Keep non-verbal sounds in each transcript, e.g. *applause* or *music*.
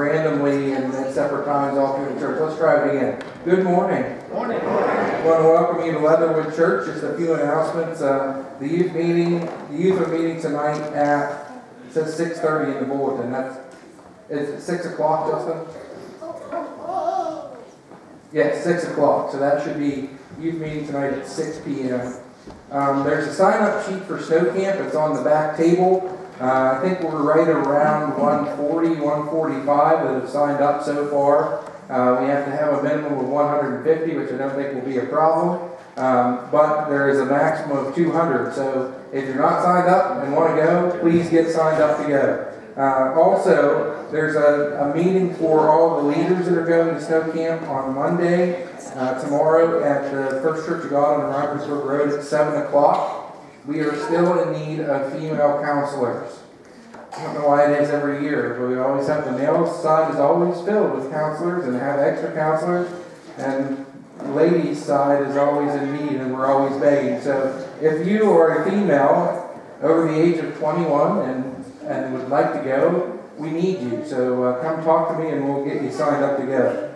randomly and at separate times all through the church. Let's try it again. Good morning. Morning. I want to welcome you to Leatherwood Church. Just a few announcements. Uh, the youth meeting, the youth are meeting tonight at, it says 6:30 in the bulletin. That's, is it 6 o'clock, Justin? Yes, 6 o'clock. So that should be youth meeting tonight at 6 p.m. Um, there's a sign-up sheet for snow camp. It's on the back table. Uh, I think we're right around 140, 145 that have signed up so far. Uh, we have to have a minimum of 150, which I don't think will be a problem. Um, but there is a maximum of 200. So if you're not signed up and want to go, please get signed up to go. Uh, also, there's a, a, meeting for all the leaders that are going to snow camp on Monday, uh, tomorrow at the First Church of God on Robertsburg Road at 7 o'clock. We are still in need of female counselors. I don't know why it is every year, but we always have the male side is always filled with counselors and have extra counselors, and ladies side is always in need, and we're always begging. So if you are a female over the age of 21 and, and would like to go, we need you. So uh, come talk to me, and we'll get you signed up to go.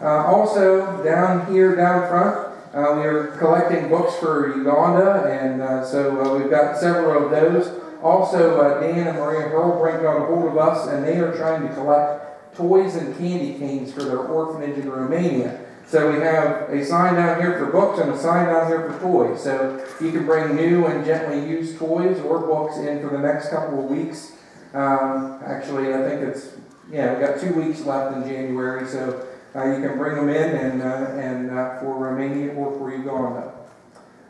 Uh, also, down here, down front, uh, we are collecting books for Uganda, and uh, so uh, we've got several of those. Also, uh, Dan and Maria Hurlbrink got a hold of us, and they are trying to collect toys and candy canes for their orphanage in Romania. So we have a sign down here for books and a sign down here for toys. So you can bring new and gently used toys or books in for the next couple of weeks. Um, actually, I think it's yeah, we've got two weeks left in January, so uh, you can bring them in and uh, and uh, for Romania or for Uganda.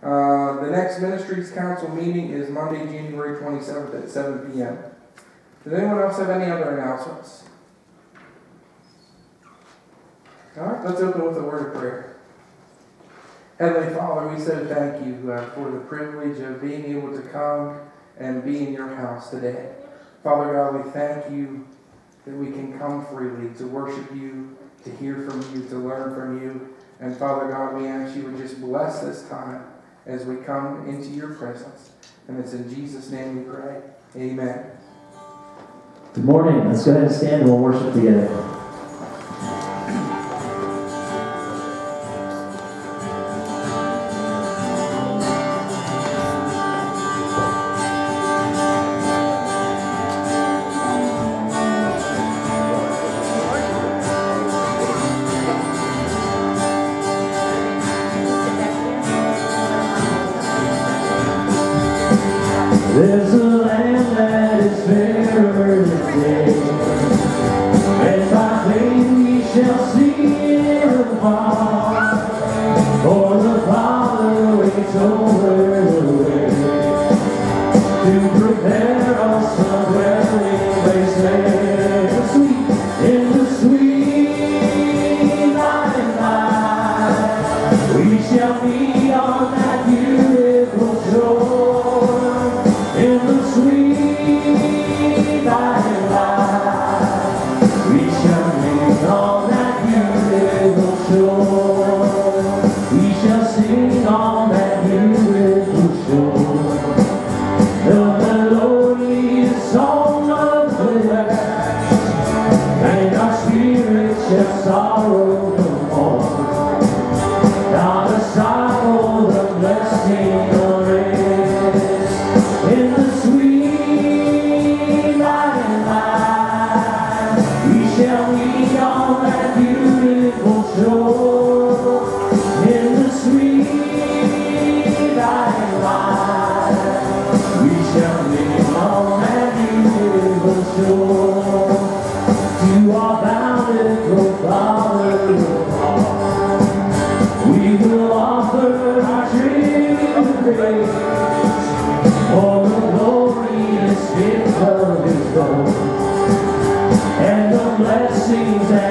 Uh, the next Ministries Council meeting is Monday, January 27th at 7 p.m. Does anyone else have any other announcements? All right, let's open with a word of prayer. Heavenly Father, we so thank you uh, for the privilege of being able to come and be in your house today. Father God, we thank you that we can come freely to worship you, to hear from you, to learn from you. And Father God, we ask you to just bless this time as we come into your presence. And it's in Jesus' name we pray. Amen. Good morning. Let's go ahead and stand and we'll worship together. Thank. We shall meet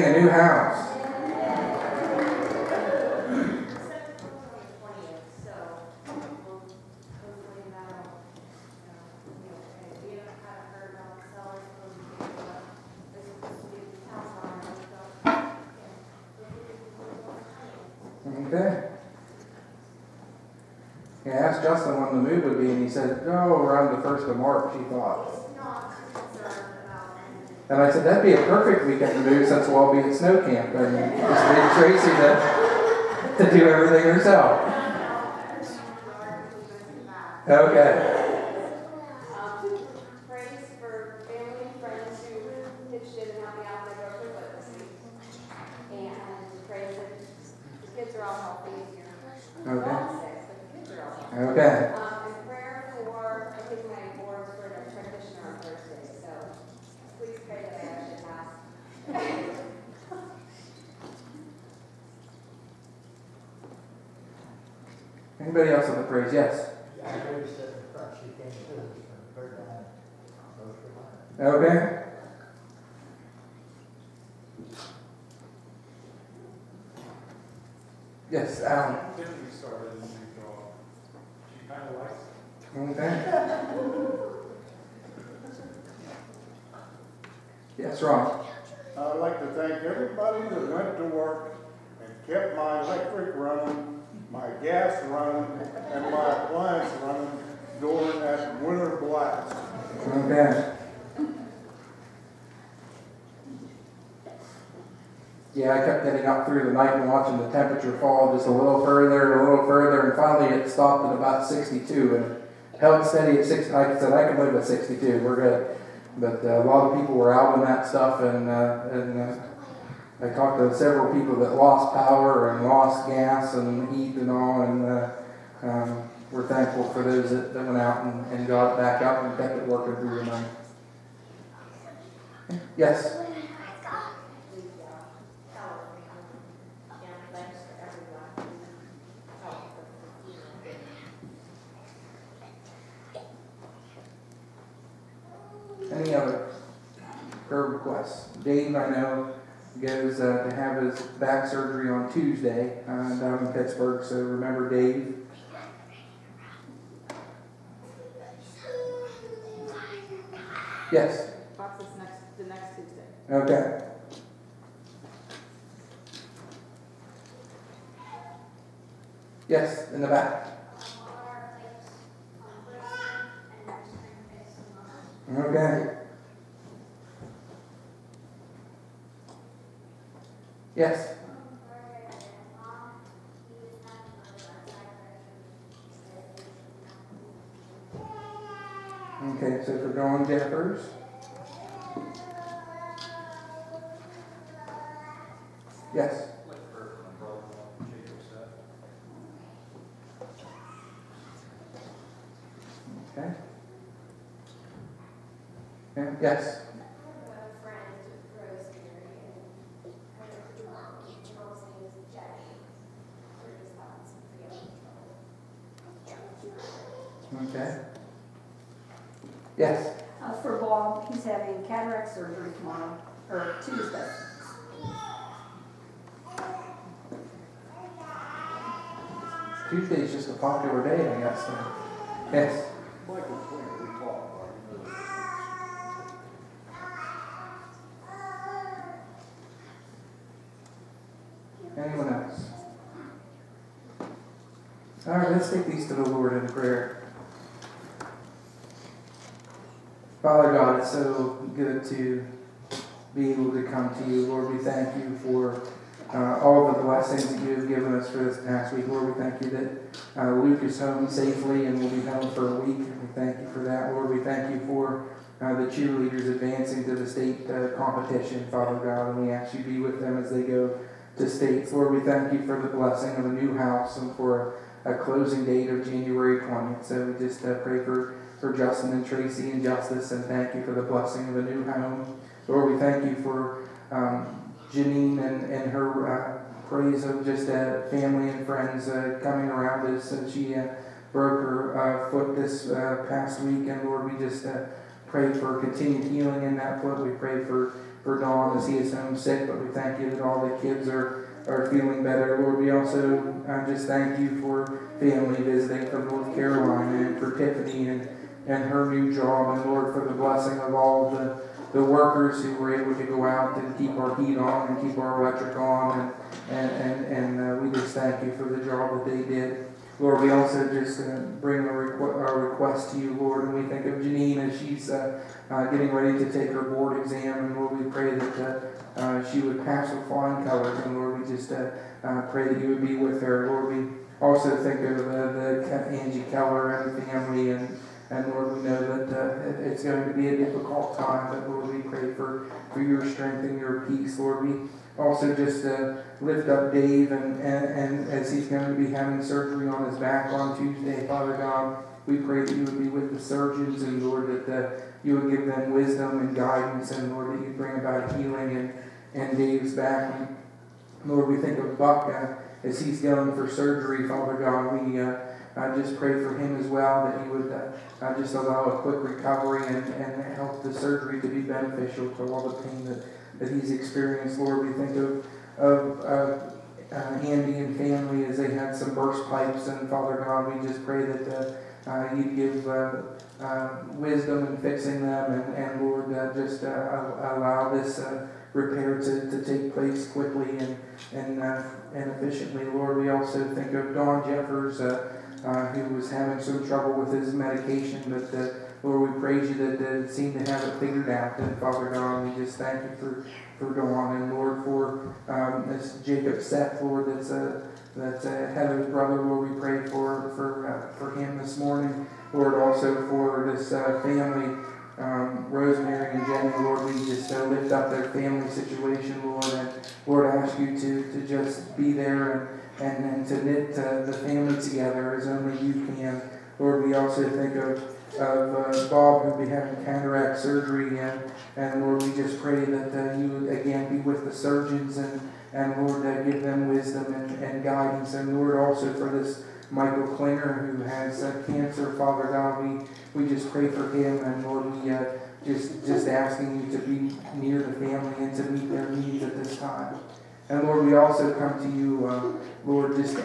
to a new house. Okay. Yeah, I asked Justin when the move would be, and he said, oh, around the first of March, he thought. It's not concerned about anything. And I said, that'd be a perfect weekend to move since we'll all be at snow camp. And just need Tracy to, to do everything herself. Okay. Um, praise for family and friends who pitched in and helped me out with my broken foot this week. And praise that the kids are all healthy. We're Okay. all sick, but the kids are all healthy. Okay. Um, and prayer for, I think my boards for the practitioner on Thursday, so please pray that I actually pass. Anybody else on the praise? Yes. I heard said in front, she came to us from Ferdinand, North Carolina. Okay. Yes, Alan. Tiffany started a new job. She kind of likes it. Okay. Yes, Ron. I'd like to thank everybody that went to work and kept my electric running, my gas running, and my appliance running during that winter blast. Okay. Yeah, I kept getting up through the night and watching the temperature fall just a little further, and a little further, and finally it stopped at about 62 and held steady at 60. Like I said, I can live at 62. We're good. But uh, a lot of people were out on that stuff, and uh, and uh, I talked to several people that lost power and lost gas and heat and all, and uh, um, we're thankful for those that, that went out and, and got it back up and kept it working through the night. Yes. Please, uh, tell us, and thanks to everyone who helped with the team. Any other prayer requests? Dave, I know, goes uh, to have his back surgery on Tuesday uh, down in Pittsburgh. So remember Dave. Yes. Fox is next, the next Tuesday. Okay. Yes, in the back. Okay. Yes. Okay, so for Dawn Jeffers. Yes. Okay. And yes. Okay. Yes. Uh, for Bob, he's having cataract surgery tomorrow, or Tuesday. Tuesday's just a popular day, I guess. so. Yes. Michael Klinger, we talked about, you know, Anyone else? Let's take these to the Lord in prayer. Father God, it's so good to be able to come to you. Lord, we thank you for uh, all the blessings that you have given us for this past week. Lord, we thank you that uh, Luke is home safely and will be home for a week. We thank you for that. Lord, we thank you for uh, the cheerleaders advancing to the state uh, competition, Father God, and we ask you be with them as they go to states. Lord, we thank you for the blessing of a new house and for a, closing date of January 20th. So we just uh, pray for, for Justin and Tracy and Justice and thank you for the blessing of a new home. Lord, we thank you for um, Janine and, and her uh, praise of just uh, family and friends uh, coming around us. And she uh, broke her uh, foot this uh, past week. And Lord, we just pray for continued healing in that foot. We pray for, for Dawn as he is home sick, but we thank you that all the kids are, are feeling better. Lord, we also I just thank you for family visiting from North Carolina and for Tiffany and, and her new job. And Lord, for the blessing of all the the workers who were able to go out and keep our heat on and keep our electric on, and, and, and, and uh, we just thank you for the job that they did. Lord, we also just uh, bring our, requ- a request to you, Lord, and we think of Janine as she's uh, uh, getting ready to take her board exam, and Lord, we pray that uh, she would pass with flying colors, and Lord, we just uh, uh, pray that you would be with her. Lord, we also think of the Angie Keller and the family, and and Lord, we know that uh, it- it's going to be a difficult time, but Lord, we pray for, for your strength and your peace. Lord, we also just uh, lift up Dave and, and, and as he's going to be having surgery on his back on Tuesday, Father God, we pray that you would be with the surgeons and Lord, that uh, you would give them wisdom and guidance and Lord, that you'd bring about healing and, and Dave's back. And Lord, we think of Buck uh, as he's going for surgery, Father God, we uh, I just pray for him as well that he would uh, just allow a quick recovery and, and help the surgery to be beneficial to all the pain that, that he's experienced. Lord, we think of, of uh, uh, Andy and family as they had some burst pipes, and Father God, we just pray that uh, uh, you'd give uh, uh, wisdom in fixing them, and, and Lord, just allow this repair to, to take place quickly and and and efficiently. Lord, we also think of Don Jeffers. Who was having some trouble with his medication, but Lord, we praise you that uh, seemed to have it figured out. And Father God, we just thank you for for Dawn and Lord for um, this Jacob Seth, Lord, that's uh, that's uh, Heather's brother. Lord, we pray for for uh, for him this morning. Lord, also for this uh, family. Um, Rosemary and Jenny, Lord, we just uh, lift up their family situation, Lord, and Lord, I ask you to, to just be there and, and, and to knit uh, the family together as only you can. Lord, we also think of, of uh, Bob who'll be having cataract surgery, and, and Lord, we just pray that uh, you would again be with the surgeons and, and Lord, uh, give them wisdom and, and guidance. And Lord, also for this Michael Klinger who has uh, cancer, Father God, we, we just pray for him, and Lord, we uh, just, just asking you to be near the family and to meet their needs at this time. And Lord, we also come to you, uh, Lord, just uh,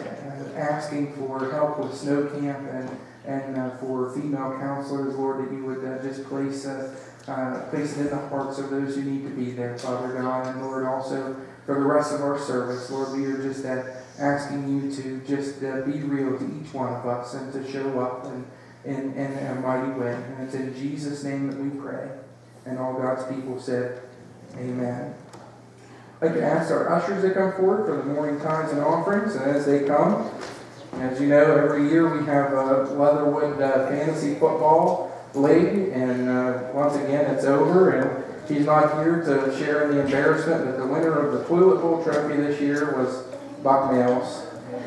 asking for help with snow camp and, and uh, for female counselors, Lord, that you would uh, just place, uh, uh, place it in the hearts of those who need to be there, Father God. And Lord, also for the rest of our service, Lord, we are just uh, asking you to just uh, be real to each one of us and to show up and, in, in a mighty way. And it's in Jesus' name that we pray. And all God's people said, Amen. I'd like to ask our ushers to come forward for the morning tithes and offerings, and as they come, as you know, every year we have a Leatherwood uh, Fantasy Football League, and uh, once again it's over, and he's not here to share in the embarrassment, that the winner of the Toilet Bowl Trophy this year was Buck Mills.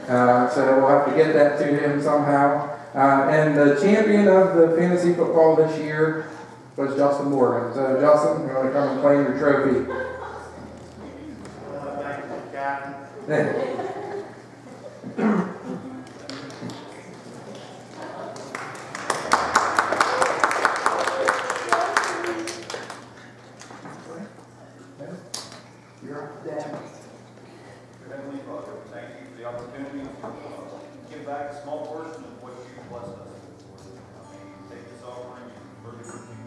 Uh, so we'll have to get that to him somehow. Uh, and the champion of the fantasy football this year was Justin Morgan. So Justin, you want to come and claim your trophy? Thank you, Captain. *laughs* You're up, Dad. Heavenly Father, thank you for the opportunity to uh, give back a small portion of what you've blessed us with. May you take this offering and convert it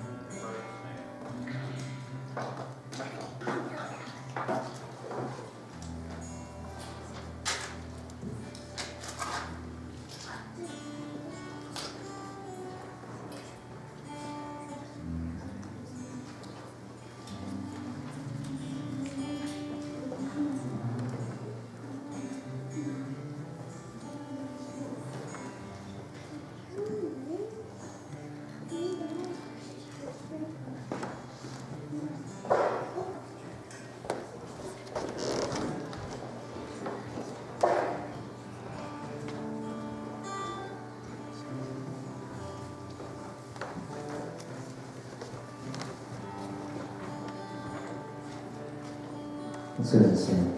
Let's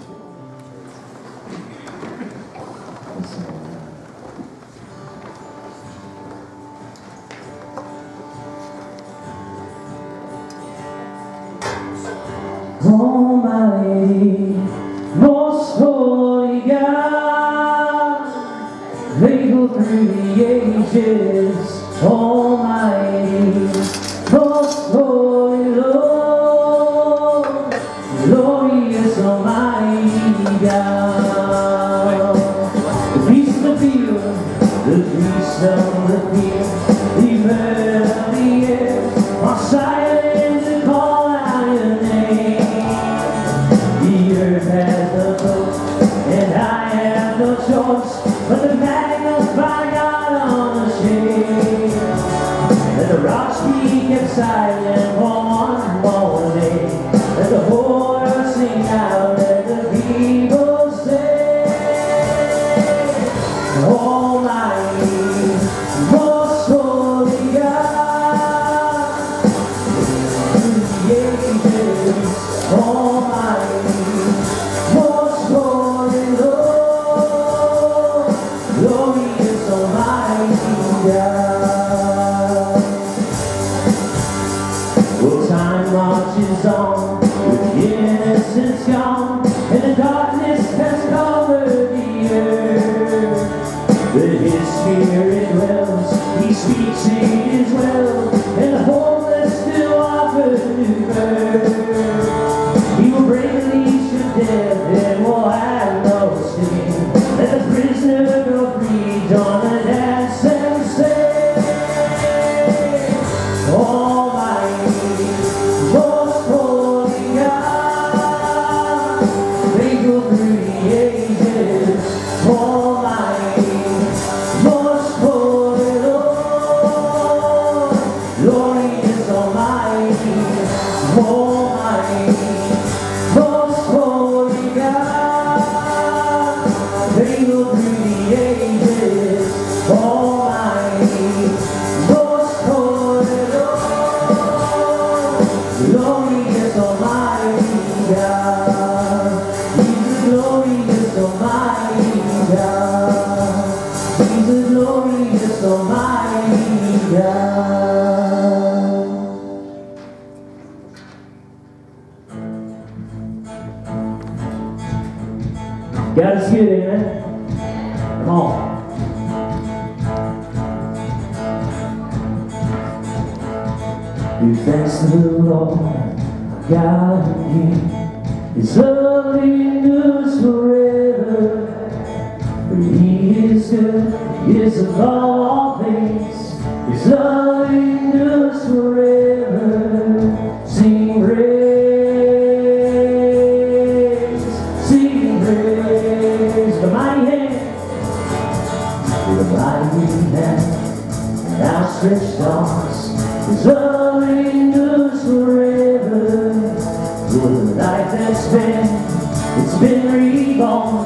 been, reborn.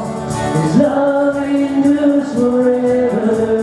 His love endures forever.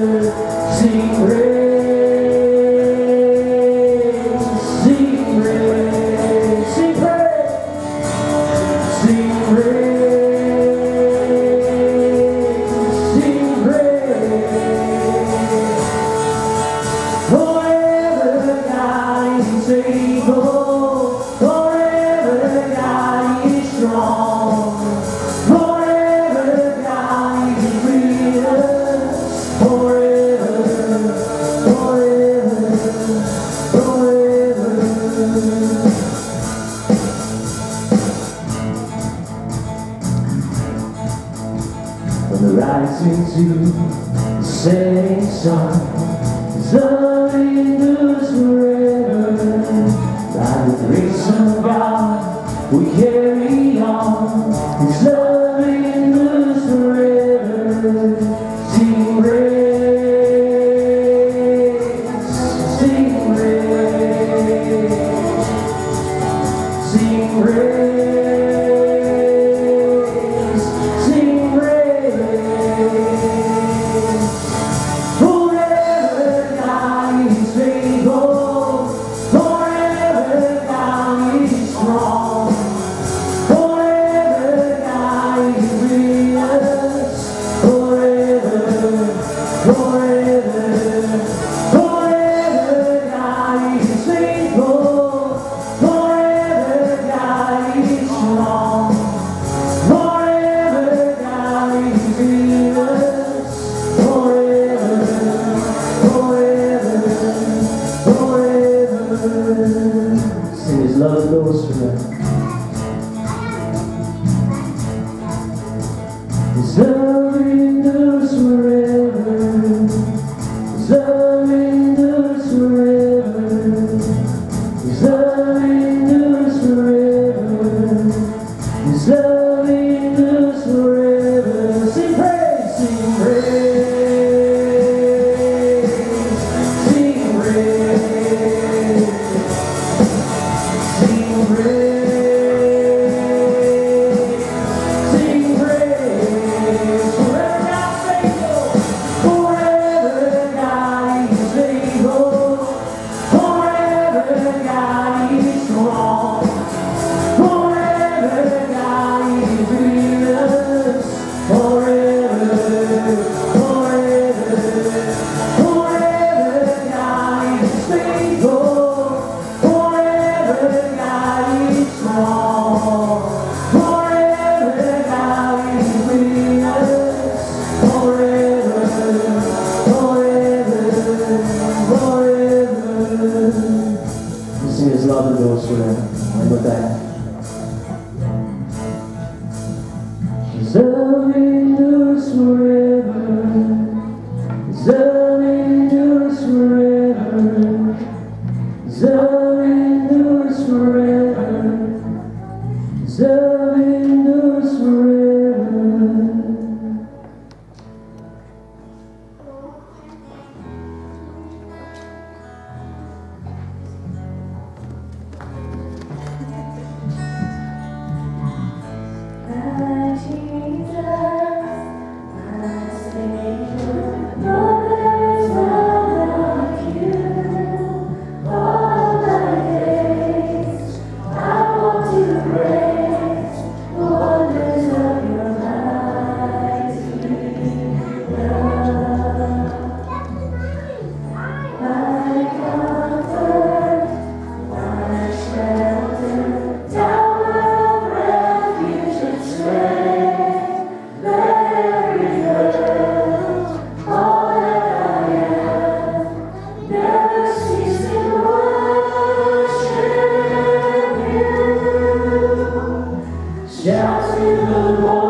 Shouts in the morning.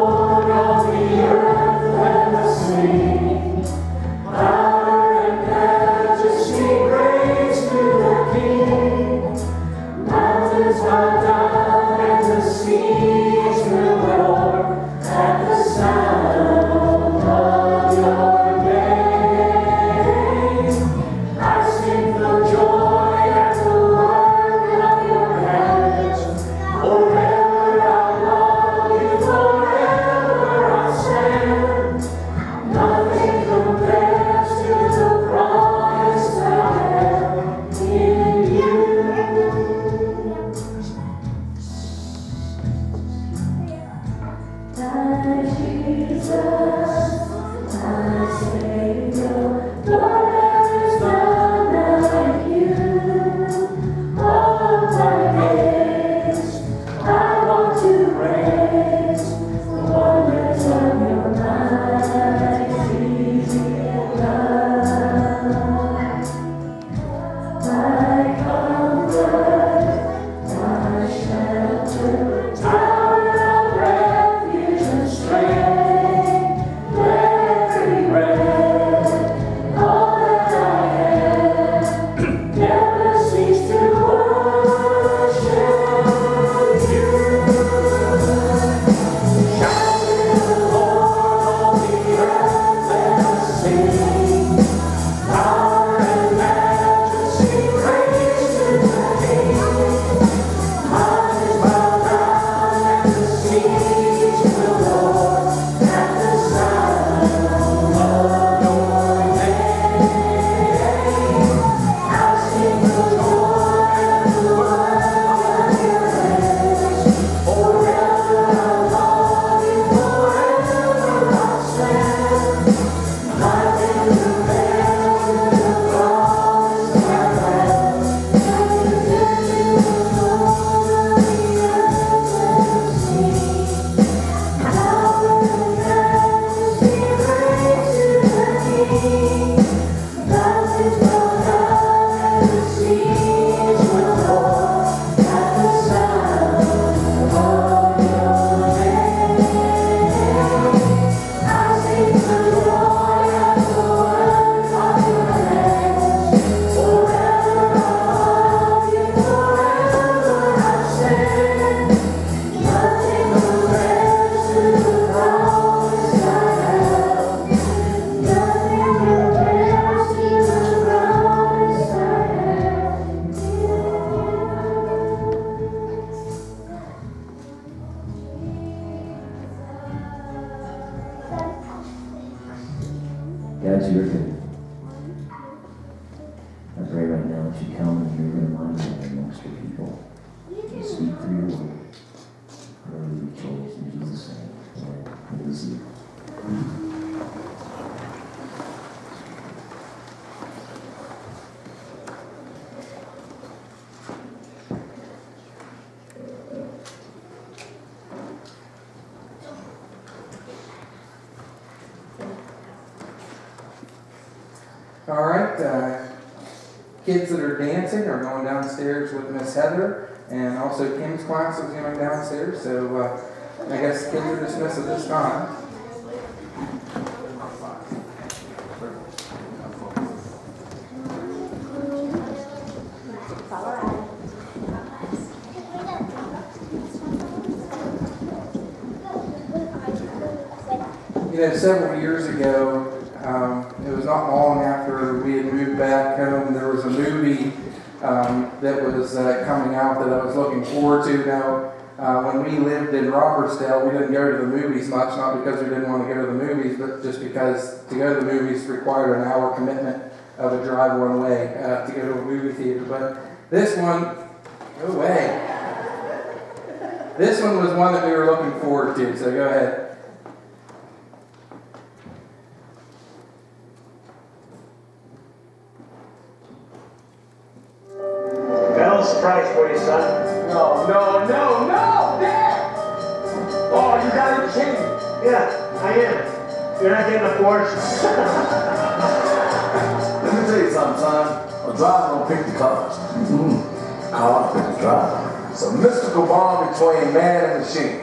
that's you thing. downstairs with Miss Heather, and also Kim's class was going downstairs. So uh, I guess kids are dismissed at this time. You know, several years. forward to now. Uh, when we lived in Robertsdale, we didn't go to the movies much, not because we didn't want to go to the movies, but just because to go to the movies required an hour commitment of a drive one way uh, to go to a movie theater. But this one, no way. This one was one that we were looking forward to, so go ahead. between man and the.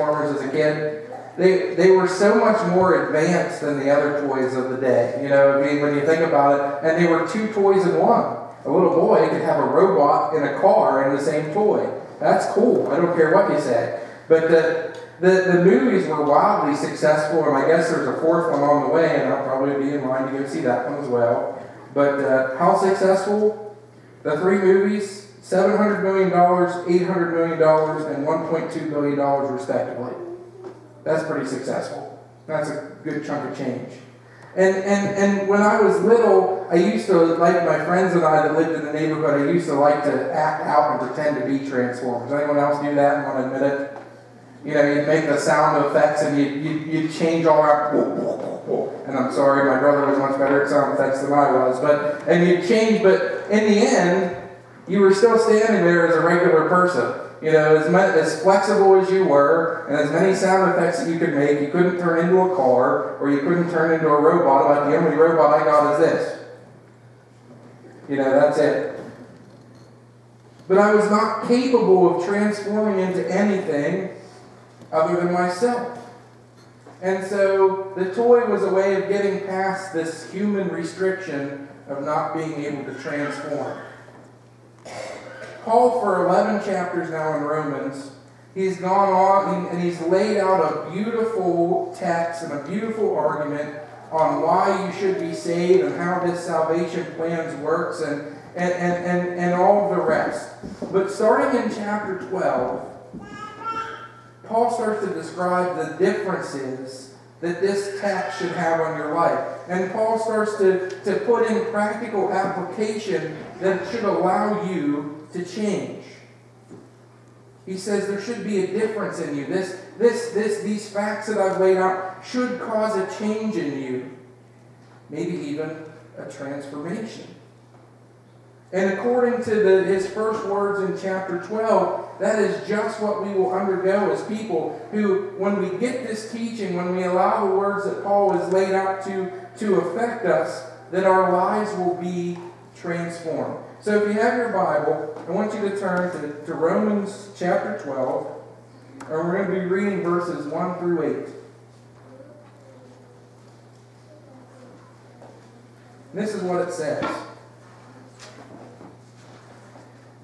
Transformers as a kid? They, they were so much more advanced than the other toys of the day. You know, I mean, when you think about it, and they were two toys in one. A little boy could have a robot in a car in the same toy. That's cool. I don't care what you say. But the, the, the movies were wildly successful, and I guess there's a fourth one on the way, and I'll probably be in line to go see that one as well. But uh, how successful? The three movies, $700 million, $800 million, and $1.2 billion respectively. That's pretty successful. That's a good chunk of change. And, and, and when I was little, I used to, like my friends and I that lived in the neighborhood, I used to like to act out and pretend to be Transformers. Anyone else do that and want to admit it? You know, you'd make the sound effects and you'd, you'd, you'd change all our. And I'm sorry, my brother was much better at sound effects than I was. But, and you'd change, but in the end, you were still standing there as a regular person. You know, as, much, as flexible as you were, and as many sound effects that you could make, you couldn't turn into a car, or you couldn't turn into a robot. Like the only robot I got is this. You know, that's it. But I was not capable of transforming into anything other than myself. And so the toy was a way of getting past this human restriction of not being able to transform. Paul, for 11 chapters now in Romans, he's gone on and he's laid out a beautiful text and a beautiful argument on why you should be saved and how this salvation plans works and, and, and, and, and all the rest. But starting in chapter 12, Paul starts to describe the differences that this text should have on your life. And Paul starts to, to put in practical application that should allow you to change. He says there should be a difference in you. This, this, this, these facts that I've laid out should cause a change in you. Maybe even a transformation. And according to the, his first words in chapter 12, that is just what we will undergo as people who, when we get this teaching, when we allow the words that Paul has laid out to, to affect us, that our lives will be transformed. So if you have your Bible, I want you to turn to, to Romans chapter 12, and we're going to be reading verses 1 through 8. And this is what it says.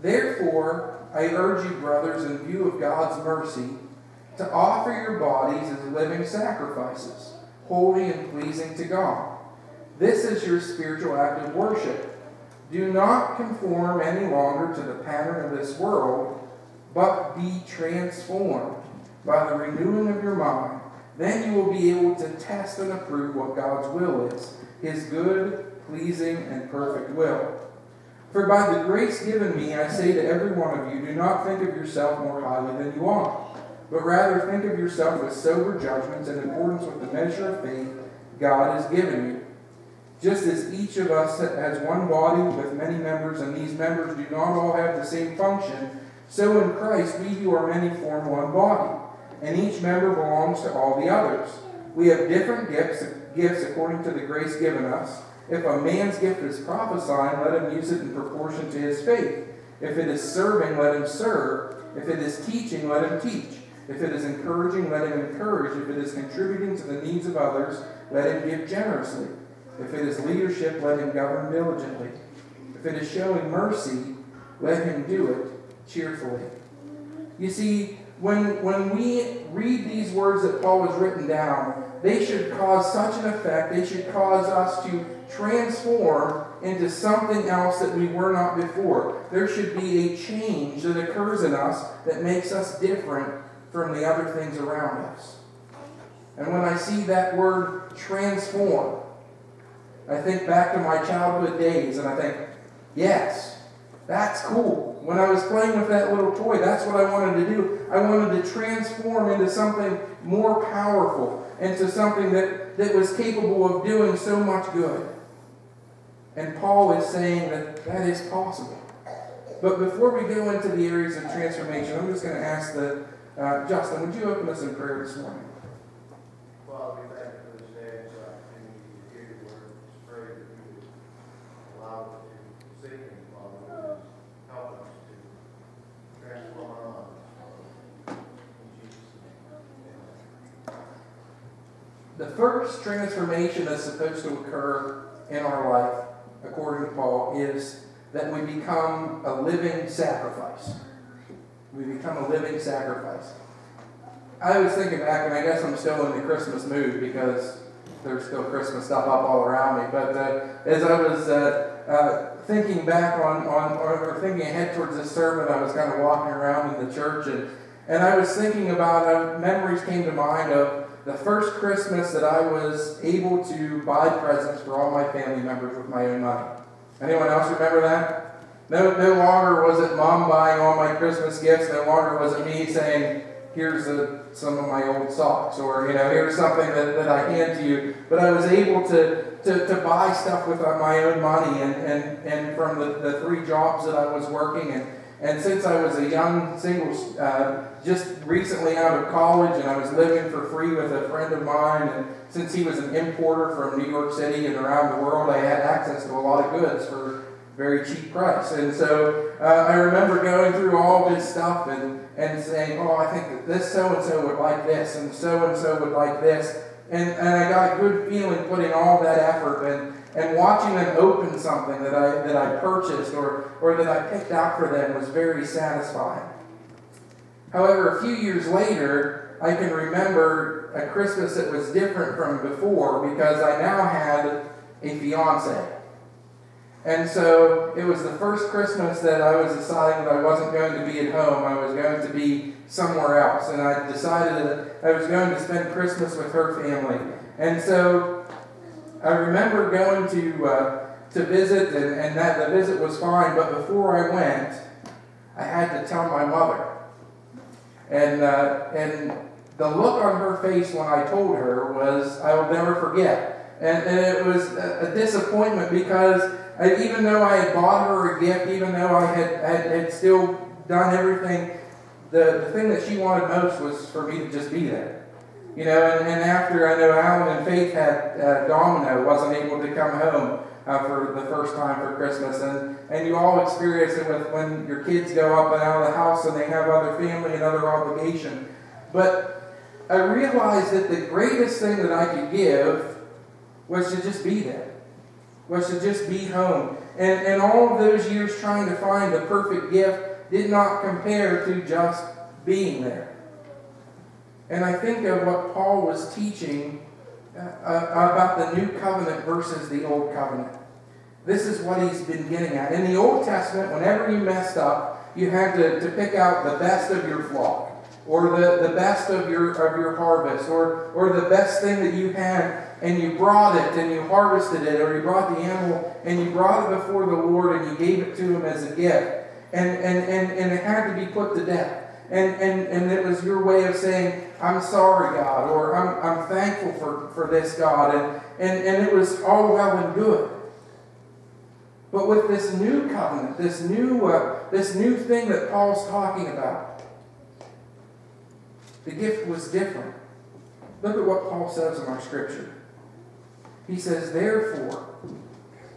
Therefore, I urge you, brothers, in view of God's mercy, to offer your bodies as living sacrifices, holy and pleasing to God. This is your spiritual act of worship. Do not conform any longer to the pattern of this world, but be transformed by the renewing of your mind. Then you will be able to test and approve what God's will is, his good, pleasing, and perfect will. For by the grace given me, I say to every one of you, do not think of yourself more highly than you ought, but rather think of yourself with sober judgments in accordance with the measure of faith God has given you. Just as each of us has one body with many members, and these members do not all have the same function, so in Christ we who are many form one body, and each member belongs to all the others. We have different gifts, gifts according to the grace given us. If a man's gift is prophesying, let him use it in proportion to his faith. If it is serving, let him serve. If it is teaching, let him teach. If it is encouraging, let him encourage. If it is contributing to the needs of others, let him give generously. If it is leadership, let him govern diligently. If it is showing mercy, let him do it cheerfully. You see, when, when we read these words that Paul has written down, they should cause such an effect, they should cause us to transform into something else that we were not before. There should be a change that occurs in us that makes us different from the other things around us. And when I see that word transform, I think back to my childhood days and I think, yes, that's cool. When I was playing with that little toy, that's what I wanted to do. I wanted to transform into something more powerful, into something that, that was capable of doing so much good. And Paul is saying that that is possible. But before we go into the areas of transformation, I'm just going to ask the, uh, Justin, would you open us in prayer this morning? Father, we thank you for this day and this opportunity to hear your word. Just pray that you would allow us to seek and Father, help us to transform our lives. In Jesus' name. Amen. The first transformation that's supposed to occur in our life, according to Paul, is that we become a living sacrifice. We become a living sacrifice. I was thinking back, and I guess I'm still in the Christmas mood because there's still Christmas stuff up all around me. But uh, as I was uh, uh, thinking back on, on or, thinking ahead towards this sermon, I was kind of walking around in the church, and, and I was thinking about uh, memories came to mind of the first Christmas that I was able to buy presents for all my family members with my own money. Anyone else remember that? No, no longer was it mom buying all my Christmas gifts. No longer was it me saying, here's a, some of my old socks, or, you know, here's something that, that I hand to you. But I was able to, to, to buy stuff with my own money and, and, and from the, the three jobs that I was working. And, and since I was a young single, uh, just recently out of college, and I was living for free with a friend of mine, and since he was an importer from New York City and around the world, I had access to a lot of goods for very cheap price. And so uh, I remember going through all this stuff and, and saying, oh, I think that this so-and-so would like this, and so-and-so would like this. And, and I got a good feeling putting all that effort and, and watching them open something that I, that I purchased or, or that I picked out for them was very satisfying. However, a few years later, I can remember a Christmas that was different from before because I now had a fiance. And so it was the first Christmas that I was deciding that I wasn't going to be at home. I was going to be somewhere else. And I decided that I was going to spend Christmas with her family. And so I remember going to, uh, to visit, and, and that the visit was fine. But before I went, I had to tell my mother. And, uh, and the look on her face when I told her was, I will never forget. And, and it was a, a disappointment because I, even though I had bought her a gift, even though I had, had, had still done everything, the, the thing that she wanted most was for me to just be there. You know, and, and after I know Alan and Faith had uh, Domino wasn't able to come home uh, for the first time for Christmas, and, and you all experience it with when your kids go up and out of the house and they have other family and other obligation. But I realized that the greatest thing that I could give was to just be there. Was to just be home. And, and all of those years trying to find the perfect gift did not compare to just being there. And I think of what Paul was teaching uh, uh, about the new covenant versus the old covenant. This is what he's been getting at. In the Old Testament, whenever you messed up, you had to, to pick out the best of your flock, or the, the best of your of your harvest, or or the best thing that you had, and you brought it and you harvested it, or you brought the animal and you brought it before the Lord and you gave it to him as a gift. And and, and, and it had to be put to death. And, and, and it was your way of saying, I'm sorry, God, or I'm, I'm thankful for, for this, God. And, and, and it was all well and good. But with this new covenant, this new, uh, this new thing that Paul's talking about, the gift was different. Look at what Paul says in our scripture. He says, Therefore,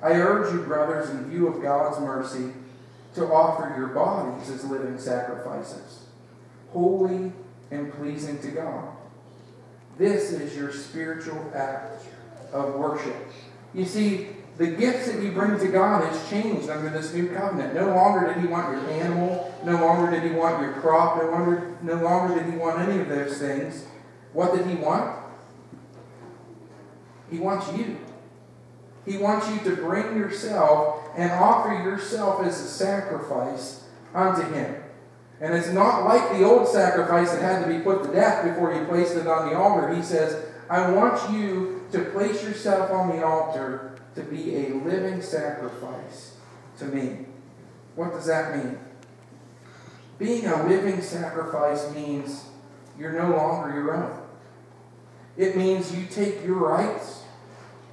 I urge you, brothers, in view of God's mercy, to offer your bodies as living sacrifices, holy and pleasing to God. This is your spiritual act of worship. You see, the gifts that you bring to God has changed under this new covenant. No longer did he want your animal. No longer did he want your crop. No longer, no longer did he want any of those things. What did he want? He wants you. He wants you to bring yourself and offer yourself as a sacrifice unto him. And it's not like the old sacrifice that had to be put to death before He placed it on the altar. He says, I want you to place yourself on the altar to be a living sacrifice to me. What does that mean? Being a living sacrifice means you're no longer your own. It means you take your rights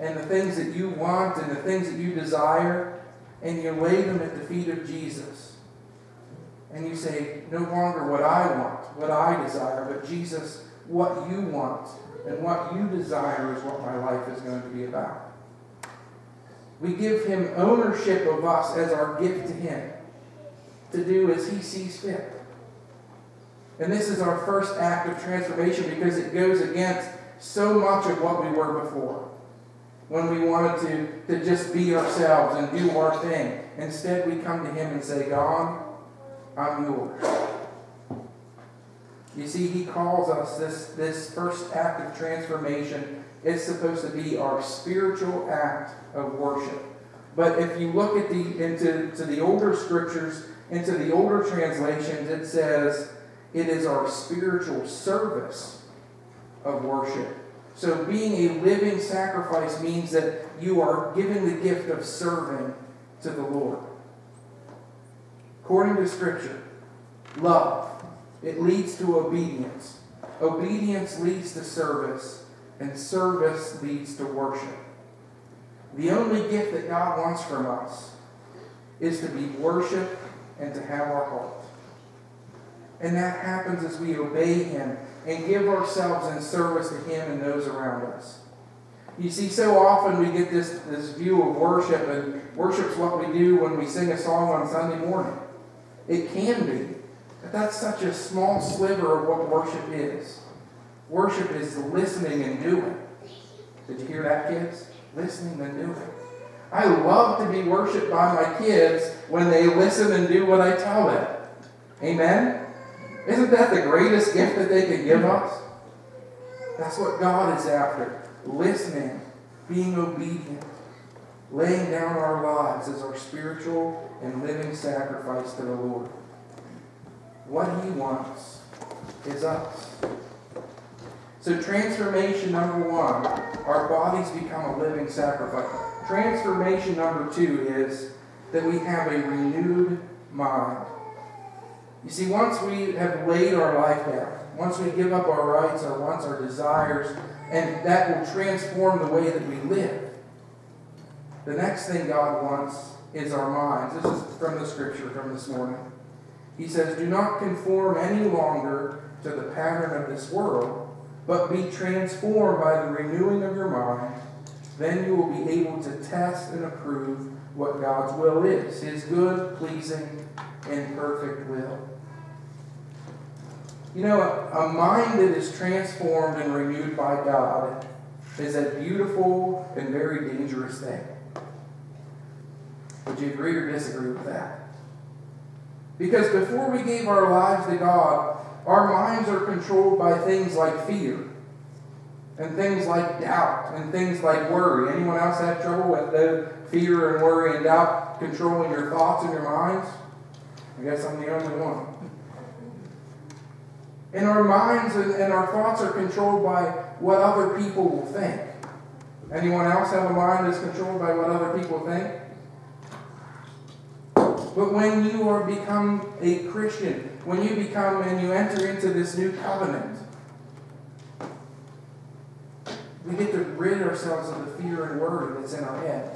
and the things that you want and the things that you desire and you lay them at the feet of Jesus. And you say, no longer what I want, what I desire, but Jesus, what you want and what you desire is what my life is going to be about. We give him ownership of us as our gift to him to do as he sees fit. And this is our first act of transformation because it goes against so much of what we were before. When we wanted to, to just be ourselves and do our thing. Instead, we come to him and say, God, I'm yours. You see, he calls us this, this first act of transformation is supposed to be our spiritual act of worship. But if you look at the into to the older scriptures, into the older translations, it says it is our spiritual service of worship. So being a living sacrifice means that you are giving the gift of serving to the Lord. According to Scripture, love, it leads to obedience. Obedience leads to service, and service leads to worship. The only gift that God wants from us is to be worshiped and to have our heart. And that happens as we obey Him and give ourselves in service to Him and those around us. You see, so often we get this, this view of worship, and worship's what we do when we sing a song on Sunday morning. It can be, but that's such a small sliver of what worship is. Worship is listening and doing. Did you hear that, kids? Listening and doing. I love to be worshiped by my kids when they listen and do what I tell them. Amen? Isn't that the greatest gift that they can give us? That's what God is after. Listening, being obedient, laying down our lives as our spiritual and living sacrifice to the Lord. What He wants is us. So, transformation number one, our bodies become a living sacrifice. Transformation number two is that we have a renewed mind. You see, once we have laid our life down, once we give up our rights, our wants, our desires, and that will transform the way that we live, the next thing God wants is our minds. This is from the scripture from this morning. He says, Do not conform any longer to the pattern of this world, but be transformed by the renewing of your mind. Then you will be able to test and approve what God's will is, his good, pleasing, and perfect will. You know, a, mind that is transformed and renewed by God is a beautiful and very dangerous thing. Would you agree or disagree with that? Because before we gave our lives to God, our minds are controlled by things like fear and things like doubt and things like worry. Anyone else have trouble with the fear and worry and doubt controlling your thoughts and your minds? I guess I'm the only one. And our minds and, our thoughts are controlled by what other people will think. Anyone else have a mind that's controlled by what other people think? But when you are become a Christian, when you become and you enter into this new covenant, we get to rid ourselves of the fear and worry that's in our head.